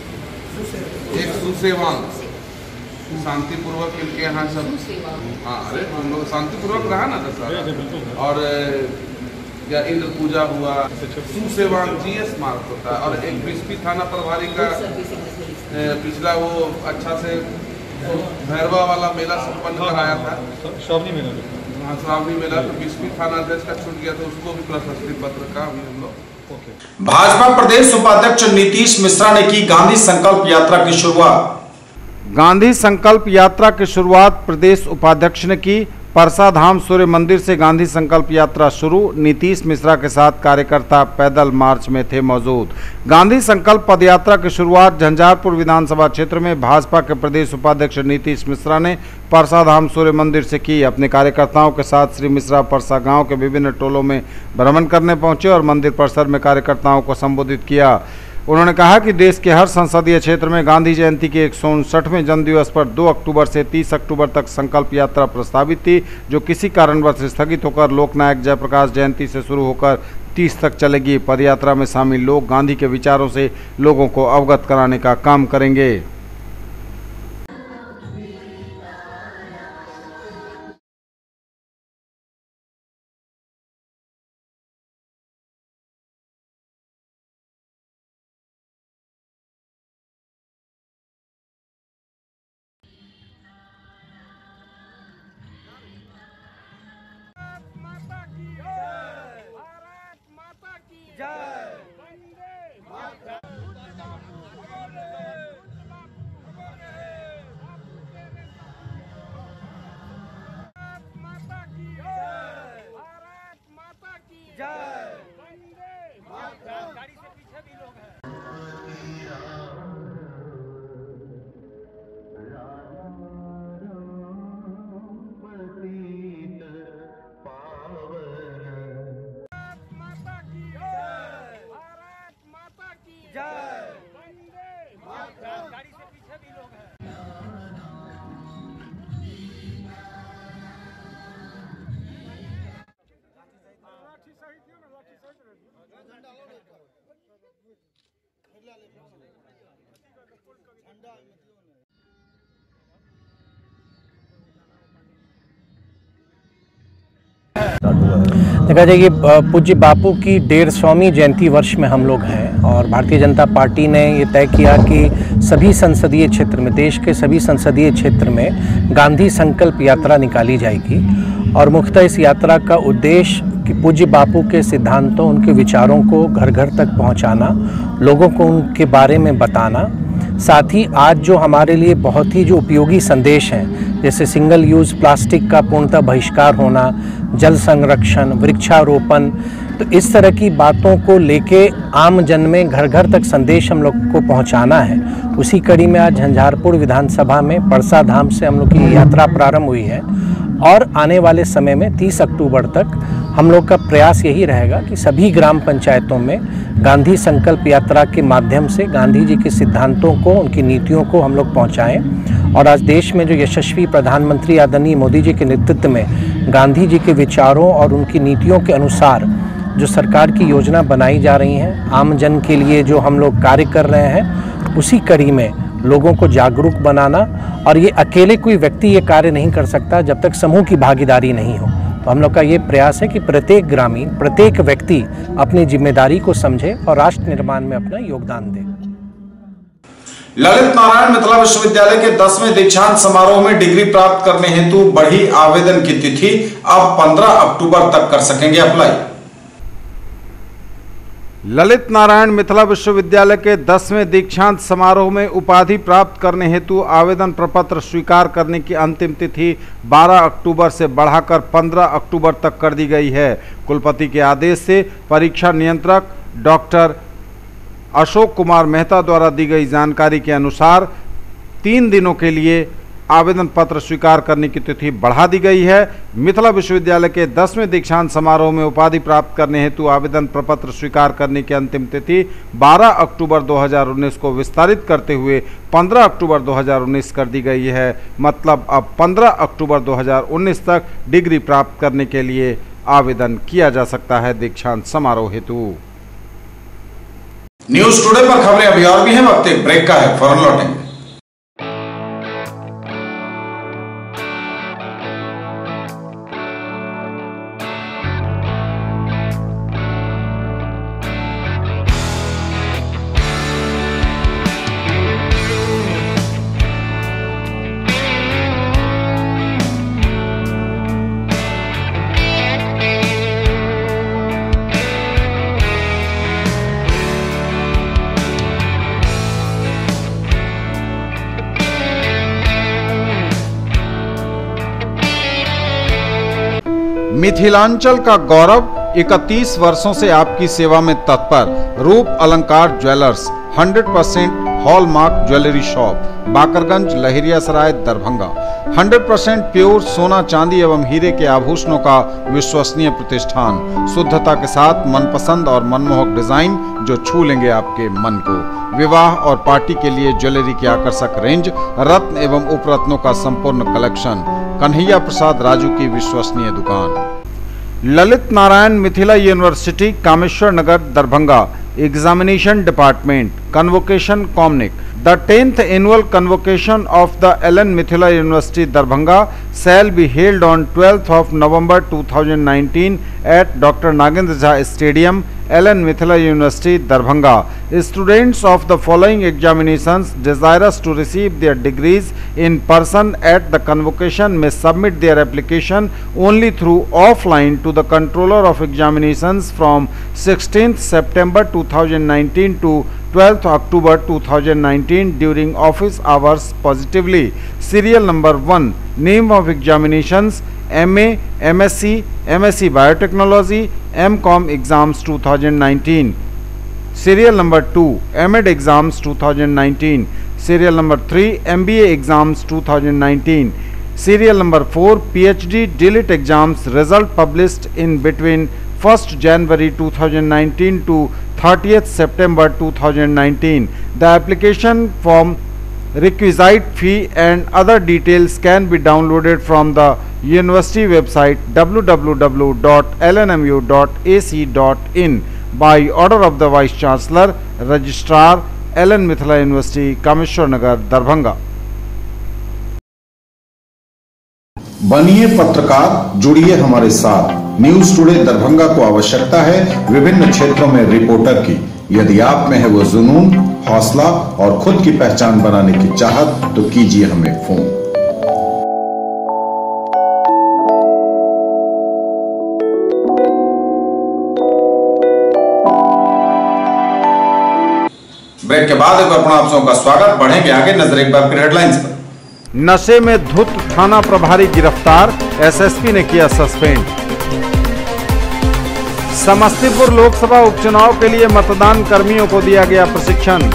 एक सुसेवांग शांतिपूर्वक इनके यहाँ सब हाँ अरे हम लोग शांतिपूर्वक रहा ना दस और या इंद्र पूजा हुआ सुसेवांग एस मार्क होता है और एक बिस्पी थाना प्रभारी का पिछला वो अच्छा से भैरवा वाला मेला संपन्न हाँ, कराया हाँ, था हाँ, श्रावणी मेला हाँ श्रावणी मेला तो बिस्पी थाना अध्यक्ष का छूट गया था उसको भी प्रशस्ति पत्र का हम लोग भाजपा प्रदेश उपाध्यक्ष नीतीश मिश्रा ने की गांधी संकल्प यात्रा की शुरुआत गांधी संकल्प यात्रा की शुरुआत प्रदेश उपाध्यक्ष ने की परसाधाम सूर्य मंदिर से गांधी संकल्प यात्रा शुरू नीतीश मिश्रा के साथ कार्यकर्ता पैदल मार्च में थे मौजूद गांधी संकल्प पदयात्रा की शुरुआत झंझारपुर विधानसभा क्षेत्र में भाजपा के प्रदेश उपाध्यक्ष नीतीश मिश्रा ने परसाधाम सूर्य मंदिर से की अपने कार्यकर्ताओं के साथ श्री मिश्रा परसा गांव के विभिन्न टोलों में भ्रमण करने पहुंचे और मंदिर परिसर में कार्यकर्ताओं को संबोधित किया उन्होंने कहा कि देश के हर संसदीय क्षेत्र में गांधी जयंती के एक सौ उनसठवें जन्मदिवस पर 2 अक्टूबर से 30 अक्टूबर तक संकल्प यात्रा प्रस्तावित थी जो किसी कारणवश स्थगित होकर लोकनायक जयप्रकाश जयंती से शुरू होकर 30 तक चलेगी पदयात्रा में शामिल लोग गांधी के विचारों से लोगों को अवगत कराने का काम करेंगे स्टार्ट हुआ है देखा जाए कि पूज्य बापू की डेढ़ सौवीं जयंती वर्ष में हम लोग हैं और भारतीय जनता पार्टी ने ये तय किया कि सभी संसदीय क्षेत्र में देश के सभी संसदीय क्षेत्र में गांधी संकल्प यात्रा निकाली जाएगी और मुख्यतः इस यात्रा का उद्देश्य कि पूज्य बापू के सिद्धांतों उनके विचारों को घर घर तक पहुँचाना लोगों को उनके बारे में बताना साथ ही आज जो हमारे लिए बहुत ही जो उपयोगी संदेश हैं जैसे सिंगल यूज़ प्लास्टिक का पूर्णतः बहिष्कार होना जल संरक्षण वृक्षारोपण तो इस तरह की बातों को लेके आम जन में घर घर तक संदेश हम लोग को पहुंचाना है उसी कड़ी में आज झंझारपुर विधानसभा में परसा धाम से हम लोग की यात्रा प्रारंभ हुई है और आने वाले समय में 30 अक्टूबर तक हम लोग का प्रयास यही रहेगा कि सभी ग्राम पंचायतों में गांधी संकल्प यात्रा के माध्यम से गांधी जी के सिद्धांतों को उनकी नीतियों को हम लोग पहुँचाएँ और आज देश में जो यशस्वी प्रधानमंत्री आदरणीय मोदी जी के नेतृत्व में गांधी जी के विचारों और उनकी नीतियों के अनुसार जो सरकार की योजना बनाई जा रही हैं आम जन के लिए जो हम लोग कार्य कर रहे हैं उसी कड़ी में लोगों को जागरूक बनाना और ये अकेले कोई व्यक्ति ये कार्य नहीं कर सकता जब तक समूह की भागीदारी नहीं हो तो हम लोग का ये प्रयास है कि प्रत्येक ग्रामीण प्रत्येक व्यक्ति अपनी जिम्मेदारी को समझे और राष्ट्र निर्माण में अपना योगदान दे ललित नारायण मिथिला विश्वविद्यालय के दसवें दीक्षांत समारोह में डिग्री प्राप्त करने हेतु बढ़ी आवेदन की तिथि अब 15 अक्टूबर तक कर सकेंगे अप्लाई ललित नारायण मिथिला विश्वविद्यालय के दसवें दीक्षांत समारोह में उपाधि प्राप्त करने हेतु आवेदन प्रपत्र स्वीकार करने की अंतिम तिथि 12 अक्टूबर से बढ़ाकर 15 अक्टूबर तक कर दी गई है कुलपति के आदेश से परीक्षा नियंत्रक डॉक्टर अशोक कुमार मेहता द्वारा दी गई जानकारी के अनुसार तीन दिनों के लिए आवेदन पत्र स्वीकार करने की तिथि बढ़ा दी गई है मिथिला विश्वविद्यालय के दसवें दीक्षांत समारोह में उपाधि प्राप्त करने हेतु आवेदन प्रपत्र स्वीकार करने की अंतिम तिथि 12 अक्टूबर 2019 को विस्तारित करते हुए 15 अक्टूबर 2019 कर दी गई है मतलब अब 15 अक्टूबर 2019 तक डिग्री प्राप्त करने के लिए आवेदन किया जा सकता है दीक्षांत समारोह हेतु न्यूज टूडे पर खबरें अभी और भी वक्त ब्रेक का है लौटेंगे मिथिलांचल का गौरव 31 वर्षों से आपकी सेवा में तत्पर Roop Alankar jewellers 100 percent hallmark jewellery shop Bakarganj Laheria Sarai Darbhanga 100 percent pure सोना चांदी एवं हीरे के आभूषणों का विश्वसनीय प्रतिष्ठान शुद्धता के साथ मनपसंद और मनमोहक डिजाइन जो छू लेंगे आपके मन को विवाह और पार्टी के लिए ज्वेलरी की आकर्षक रेंज रत्न एवं उपरत्नों का संपूर्ण कलेक्शन कन्हैया प्रसाद राजू की विश्वसनीय दुकान Lalit Narayan Mithila University, Kameshwar Nagar, Darbhanga. Examination Department. Convocation Comnic. The 10th annual convocation of the LN Mithila University Darbhanga shall be held on 12th of November 2019 at Dr. Nagendra Jha Stadium Ellen Mithila University, Darbhanga. Students of the following examinations desirous to receive their degrees in person at the convocation may submit their application only through offline to the controller of examinations from 16th September 2019 to 12th October 2019 during office hours positively. Serial number 1. Name of examinations MA, MSc, MSc Biotechnology, MCOM exams 2019. Serial number 2 MED exams 2019. Serial number 3 MBA exams 2019. Serial number 4 PhD delete exams result published in between 1st January 2019 to 30th September 2019. The application form requisite fee and other details can be downloaded from the university website W W W dot dot L N U www.lnmu.ac.in by order of the vice chancellor registrar L N Mithila university Kameshwar Nagar Darbhanga बनिए पत्रकार जुड़िए हमारे साथ news today Darbhanga को आवश्यकता है विभिन्न क्षेत्रों में रिपोर्टर की यदि आप में है वो जुनून हौसला और खुद की पहचान बनाने की चाहत तो कीजिए हमें फोन ब्रेक के बाद एक बार आप सबका स्वागत बढ़ेंगे आगे नजर एक बार फिर हेडलाइंस पर नशे में धुत थाना प्रभारी गिरफ्तार एसएसपी ने किया सस्पेंड समस्तीपुर लोकसभा उपचुनाव के लिए मतदान कर्मियों को दिया गया प्रशिक्षण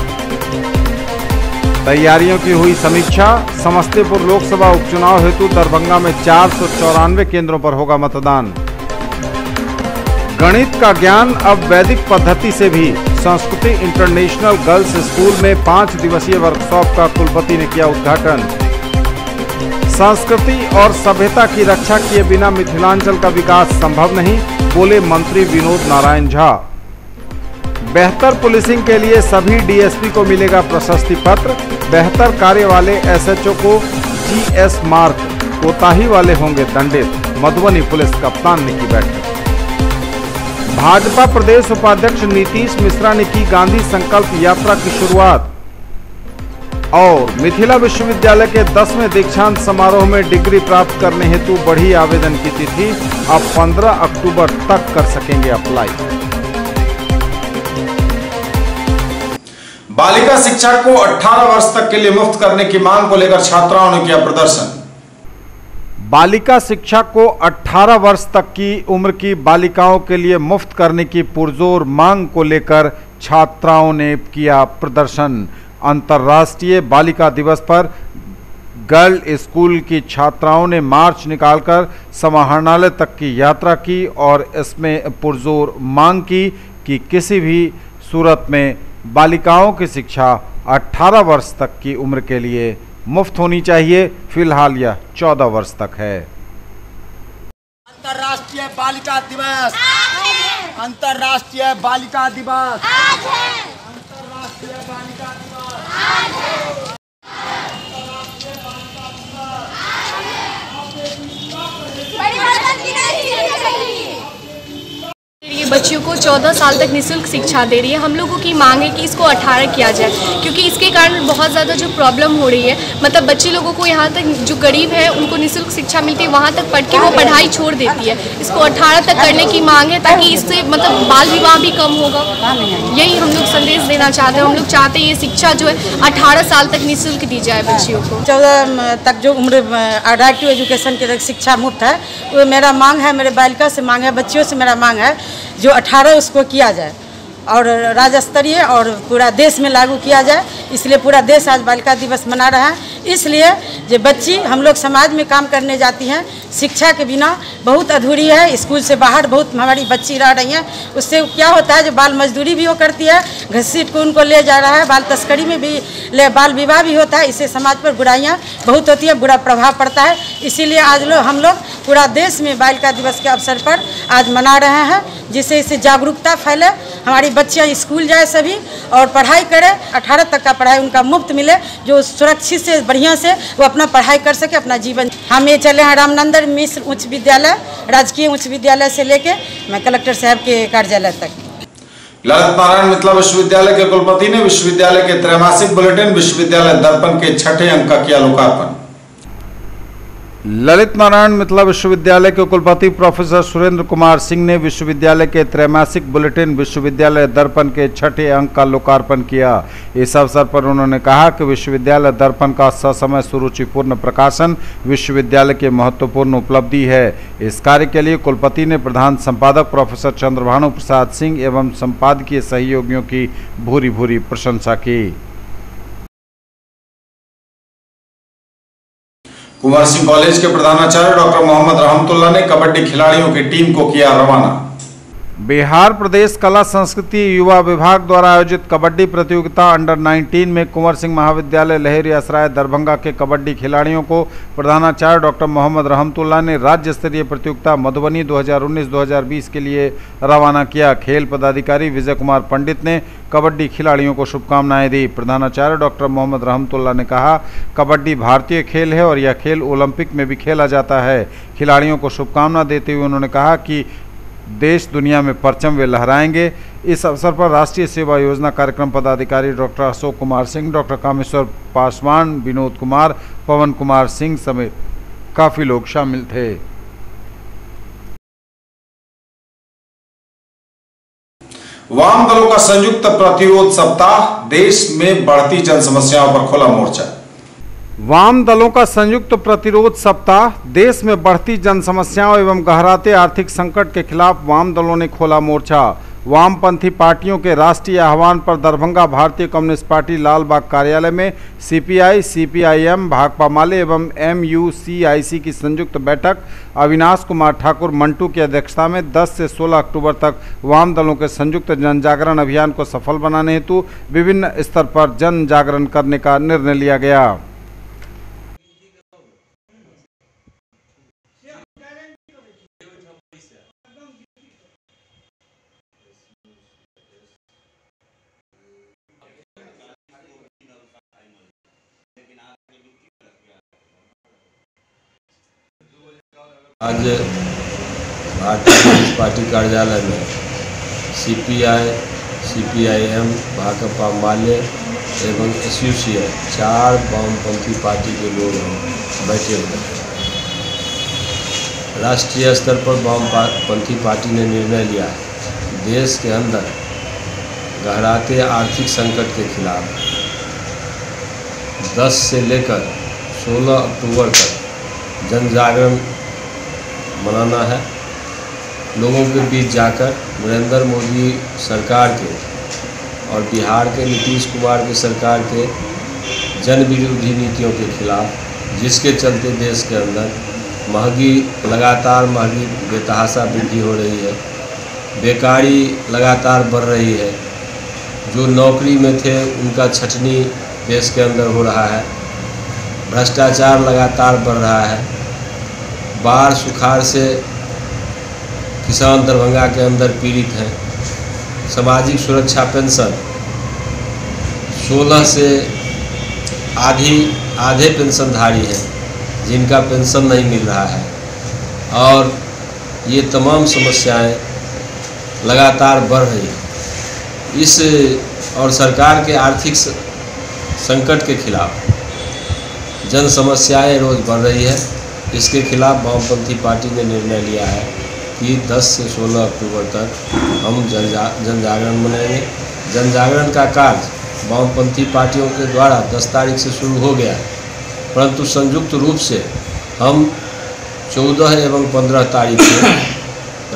तैयारियों की हुई समीक्षा समस्तीपुर लोकसभा उपचुनाव हेतु दरभंगा में चार सौ चौरानवे केंद्रों पर होगा मतदान गणित का ज्ञान अब वैदिक पद्धति से भी संस्कृति इंटरनेशनल गर्ल्स स्कूल में पांच दिवसीय वर्कशॉप का कुलपति ने किया उद्घाटन संस्कृति और सभ्यता की रक्षा किए बिना मिथिलांचल का विकास संभव नहीं बोले मंत्री विनोद नारायण झा बेहतर पुलिसिंग के लिए सभी डीएसपी को मिलेगा प्रशस्ति पत्र बेहतर कार्य वाले एसएचओ को जीएस मार्क कोताही वाले होंगे दंडित मधुबनी पुलिस कप्तान ने की बैठक भाजपा प्रदेश उपाध्यक्ष नीतीश मिश्रा ने की गांधी संकल्प यात्रा की शुरुआत और मिथिला विश्वविद्यालय के दसवें दीक्षांत समारोह में डिग्री प्राप्त करने हेतु बढ़ी आवेदन की तिथि अब 15 अक्टूबर तक कर सकेंगे अप्लाई बालिका शिक्षा को 18 वर्ष तक के लिए मुफ्त करने की मांग को लेकर छात्राओं ने किया प्रदर्शन बालिका शिक्षा को 18 वर्ष तक की उम्र की बालिकाओं के लिए मुफ्त करने की पुरजोर मांग को लेकर छात्राओं ने किया प्रदर्शन अंतर्राष्ट्रीय बालिका दिवस पर गर्ल स्कूल की छात्राओं ने मार्च निकालकर समाहरणालय तक की यात्रा की और इसमें पुरजोर मांग की कि किसी भी सूरत में बालिकाओं की शिक्षा 18 वर्ष तक की उम्र के लिए मुफ्त होनी चाहिए फिलहाल यह चौदह वर्ष तक है अंतर्राष्ट्रीय बालिका दिवस अंतर्राष्ट्रीय बालिका दिवस अंतर्राष्ट्रीय बालिका दिवस बच्चियों को 14 साल तक निःशुल्क शिक्षा दे रही है हम लोगों की मांग है कि इसको 18 किया जाए क्योंकि इसके कारण बहुत ज़्यादा जो प्रॉब्लम हो रही है मतलब बच्चे लोगों को यहाँ तक जो गरीब है उनको निःशुल्क शिक्षा मिलती है वहाँ तक पढ़ के वो पढ़ाई छोड़ देती है इसको अठारह तक करने की मांग है ताकि इससे मतलब बाल विवाह भी कम होगा यही हम लोग संदेश देना चाहते हैं हम लोग चाहते हैं ये शिक्षा जो है अठारह साल तक निःशुल्क दी जाए बच्चियों को चौदह तक जो उम्र राइट एजुकेशन के तक शिक्षा मुफ्त है वो मेरा मांग है मेरे बालिका से मांग है बच्चियों से मेरा मांग है जो 18 उसको किया जाए और राज्य स्तरीय और पूरा देश में लागू किया जाए इसलिए पूरा देश आज बालिका दिवस मना रहा है इसलिए जो बच्ची हम लोग समाज में काम करने जाती हैं शिक्षा के बिना बहुत अधूरी है स्कूल से बाहर बहुत हमारी बच्ची रह रही हैं उससे क्या होता है जो बाल मजदूरी भी वो करती है घसीट को उनको ले जा रहा है बाल तस्करी में भी ले बाल विवाह भी होता है इससे समाज पर बुराइयाँ बहुत होती है बुरा प्रभाव पड़ता है इसीलिए आज लोग हम लोग पूरा देश में बालिका दिवस के अवसर पर आज मना रहे हैं जिससे इससे जागरूकता फैले हमारी बच्चियाँ स्कूल जाए सभी और पढ़ाई करें अठारह तक का पढ़ाई उनका मुफ्त मिले जो सुरक्षित से बढ़िया से वो अपना पढ़ाई कर सके अपना जीवन हम ये चले हैं रामनंदर मिश्र उच्च विद्यालय राजकीय उच्च विद्यालय से लेके मैं कलेक्टर साहब के कार्यालय तक ललित नारायण मिथिला विश्वविद्यालय के कुलपति ने विश्वविद्यालय के त्रैमासिक बुलेटिन विश्वविद्यालय दर्पण के छठे अंक का किया लोकार्पण ललित नारायण मिथिला विश्वविद्यालय के कुलपति प्रोफेसर सुरेंद्र कुमार सिंह ने विश्वविद्यालय के त्रैमासिक बुलेटिन विश्वविद्यालय दर्पण के छठे अंक का लोकार्पण किया इस अवसर पर उन्होंने कहा कि विश्वविद्यालय दर्पण का ससमय सुरुचिपूर्ण प्रकाशन विश्वविद्यालय की महत्वपूर्ण उपलब्धि है इस कार्य के लिए कुलपति ने प्रधान संपादक प्रोफेसर चंद्रभानु प्रसाद सिंह एवं संपादकीय सहयोगियों की भूरी भूरी प्रशंसा की कुंवर सिंह कॉलेज के प्रधानाचार्य डॉक्टर मोहम्मद रहमतुल्ला ने कबड्डी खिलाड़ियों की टीम को किया रवाना बिहार प्रदेश कला संस्कृति युवा विभाग द्वारा आयोजित कबड्डी प्रतियोगिता अंडर 19 में कुंवर सिंह महाविद्यालय लहेरिया असराय दरभंगा के कबड्डी खिलाड़ियों को प्रधानाचार्य डॉक्टर मोहम्मद रहमतुल्ला ने राज्य स्तरीय प्रतियोगिता मधुबनी 2019-2020 के लिए रवाना किया खेल पदाधिकारी विजय कुमार पंडित ने कबड्डी खिलाड़ियों को शुभकामनाएं दी प्रधानाचार्य डॉक्टर मोहम्मद रहमतुल्ला ने कहा कबड्डी भारतीय खेल है और यह खेल ओलंपिक में भी खेला जाता है खिलाड़ियों को शुभकामना देते हुए उन्होंने कहा कि देश दुनिया में परचम वे लहराएंगे इस अवसर पर राष्ट्रीय सेवा योजना कार्यक्रम पदाधिकारी डॉक्टर अशोक कुमार सिंह डॉक्टर कामेश्वर पासवान विनोद कुमार पवन कुमार सिंह समेत काफ़ी लोग शामिल थे वाम दलों का संयुक्त प्रतिरोध सप्ताह देश में बढ़ती जन समस्याओं पर खुला मोर्चा वाम दलों का संयुक्त प्रतिरोध सप्ताह देश में बढ़ती जन समस्याओं एवं गहराते आर्थिक संकट के खिलाफ वाम दलों ने खोला मोर्चा वामपंथी पार्टियों के राष्ट्रीय आह्वान पर दरभंगा भारतीय कम्युनिस्ट पार्टी लालबाग कार्यालय में सीपीआई सीपीआईएम भाकपा माले एवं एमयूसीआईसी की संयुक्त बैठक अविनाश कुमार ठाकुर मंटू की अध्यक्षता में 10 से 16 अक्टूबर तक वाम दलों के संयुक्त जन जागरण अभियान को सफल बनाने हेतु विभिन्न स्तर पर जन जागरण करने का निर्णय लिया गया आज भारतीय जनता पार्टी कार्यालय में C P I C P I M Bhakpa Male एवं एस चार वामपंथी पार्टी के लोग बैठे हुए हैं राष्ट्रीय स्तर पर वामपंथी पार्टी ने निर्णय लिया है देश के अंदर गहराते आर्थिक संकट के खिलाफ 10 से लेकर 16 अक्टूबर तक जन जागरण मनाना है लोगों के बीच जाकर नरेंद्र मोदी सरकार के और बिहार के नीतीश कुमार की सरकार के जन विरोधी नीतियों के खिलाफ जिसके चलते देश के अंदर महंगी लगातार महंगी बेतहासा वृद्धि हो रही है बेकारी लगातार बढ़ रही है जो नौकरी में थे उनका छटनी देश के अंदर हो रहा है भ्रष्टाचार लगातार बढ़ रहा है बाढ़ सुखाड़ से किसान दरभंगा के अंदर पीड़ित हैं सामाजिक सुरक्षा पेंशन 16 से आधी आधे पेंशनधारी हैं जिनका पेंशन नहीं मिल रहा है और ये तमाम समस्याएं लगातार बढ़ रही हैं इस और सरकार के आर्थिक संकट के खिलाफ जन समस्याएं रोज़ बढ़ रही है इसके खिलाफ वामपंथी पार्टी ने निर्णय लिया है कि 10 से 16 अक्टूबर तक हम जन जागरण मनाएंगे जन जागरण का कार्य वामपंथी पार्टियों के द्वारा 10 तारीख से शुरू हो गया परंतु संयुक्त रूप से हम 14 एवं 15 तारीख को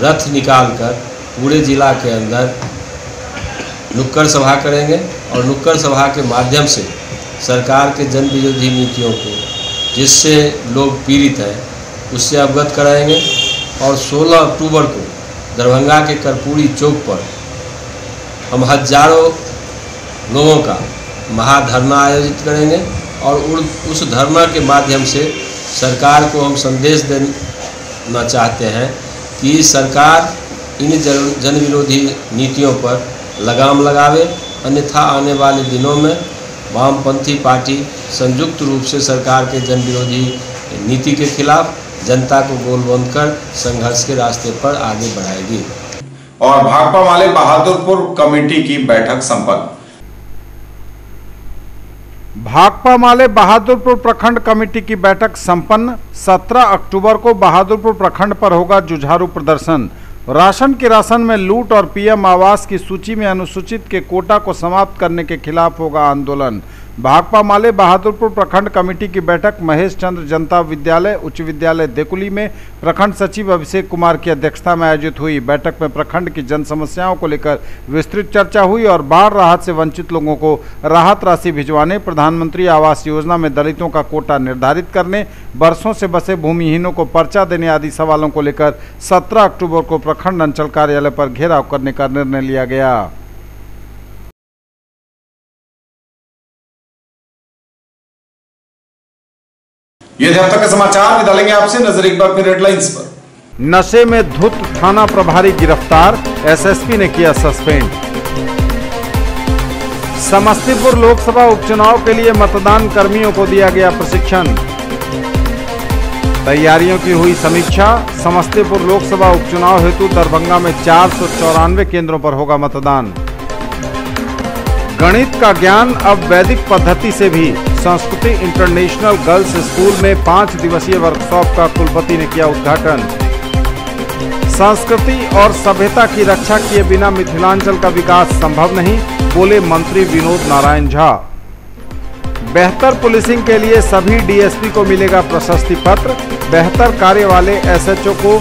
रथ निकालकर पूरे जिला के अंदर नुक्कड़ सभा करेंगे और नुक्कड़ सभा के माध्यम से सरकार के जन विरोधी नीतियों को जिससे लोग पीड़ित हैं उससे अवगत कराएंगे और 16 अक्टूबर को दरभंगा के कर्पूरी चौक पर हम हजारों लोगों का महाधरना आयोजित करेंगे और उस धरना के माध्यम से सरकार को हम संदेश देना चाहते हैं कि सरकार इन जन विरोधी नीतियों पर लगाम लगावे अन्यथा आने वाले दिनों में वामपंथी पार्टी संयुक्त रूप से सरकार के जन विरोधी नीति के खिलाफ जनता को गोलबंद कर संघर्ष के रास्ते पर आगे बढ़ाएगी और भाकपा वाले बहादुरपुर कमेटी की बैठक संपन्न भाकपा माले बहादुरपुर प्रखंड कमेटी की बैठक संपन्न 17 अक्टूबर को बहादुरपुर प्रखंड पर होगा जुझारू प्रदर्शन राशन के राशन में लूट और पीएम आवास की सूची में अनुसूचित के कोटा को समाप्त करने के खिलाफ होगा आंदोलन भाकपा माले बहादुरपुर प्रखंड कमेटी की बैठक महेश चंद्र जनता विद्यालय उच्च विद्यालय देकुली में प्रखंड सचिव अभिषेक कुमार की अध्यक्षता में आयोजित हुई बैठक में प्रखंड की जन समस्याओं को लेकर विस्तृत चर्चा हुई और बाढ़ राहत से वंचित लोगों को राहत राशि भिजवाने प्रधानमंत्री आवास योजना में दलितों का कोटा निर्धारित करने बरसों से बसे भूमिहीनों को पर्चा देने आदि सवालों को लेकर सत्रह अक्टूबर को प्रखंड अंचल कार्यालय पर घेराव करने का निर्णय लिया गया ये अब तक का समाचार डालेंगे आपसे नजर एक बार फिर हेडलाइंस पर नशे में धुत थाना प्रभारी गिरफ्तार एसएसपी ने किया सस्पेंड समस्तीपुर लोकसभा उपचुनाव के लिए मतदान कर्मियों को दिया गया प्रशिक्षण तैयारियों की हुई समीक्षा समस्तीपुर लोकसभा उपचुनाव हेतु दरभंगा में चार सौ चौरानवे केंद्रों पर होगा मतदान गणित का ज्ञान अब वैदिक पद्धति से भी संस्कृति इंटरनेशनल गर्ल्स स्कूल में पांच दिवसीय वर्कशॉप का कुलपति ने किया उद्घाटन संस्कृति और सभ्यता की रक्षा किए बिना मिथिलांचल का विकास संभव नहीं बोले मंत्री विनोद नारायण झा बेहतर पुलिसिंग के लिए सभी डीएसपी को मिलेगा प्रशस्ति पत्र बेहतर कार्य वाले एसएचओ को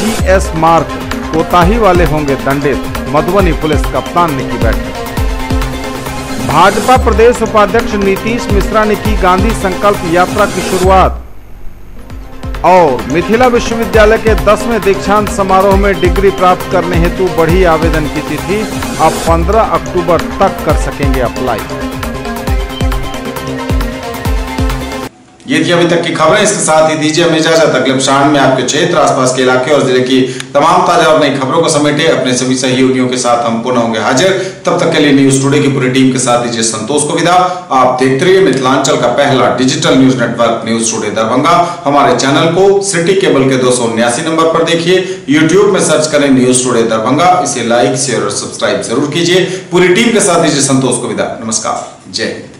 जीएस मार्क कोताही वाले होंगे दंडित मधुबनी पुलिस कप्तान ने की बैठक भाजपा प्रदेश उपाध्यक्ष नीतीश मिश्रा ने की गांधी संकल्प यात्रा की शुरुआत और मिथिला विश्वविद्यालय के दसवें दीक्षांत समारोह में डिग्री प्राप्त करने हेतु बढ़ी आवेदन की तिथि अब 15 अक्टूबर तक कर सकेंगे अप्लाई ये थी अभी तक की खबरें इसके साथ ही दीजिए हमें इजाजत अगले शाम में आपके क्षेत्र आसपास के इलाके और जिले की तमाम ताजा और नई खबरों को समेटे अपने सभी सहयोगियों के साथ हम पुनः होंगे हाजिर तब तक के लिए न्यूज टुडे की पूरी टीम के साथ दीजिए संतोष को विदा आप देखते रहिए मिथिलांचल का पहला digital news network news today Darbhanga हमारे चैनल को सिटी केबल के दो नंबर पर देखिए यूट्यूब में सर्च करें न्यूज टूडे दरभंगा इसे लाइक शेयर और सब्सक्राइब जरूर कीजिए पूरी टीम के साथ दीजिए संतोष को विदा नमस्कार जय हिंद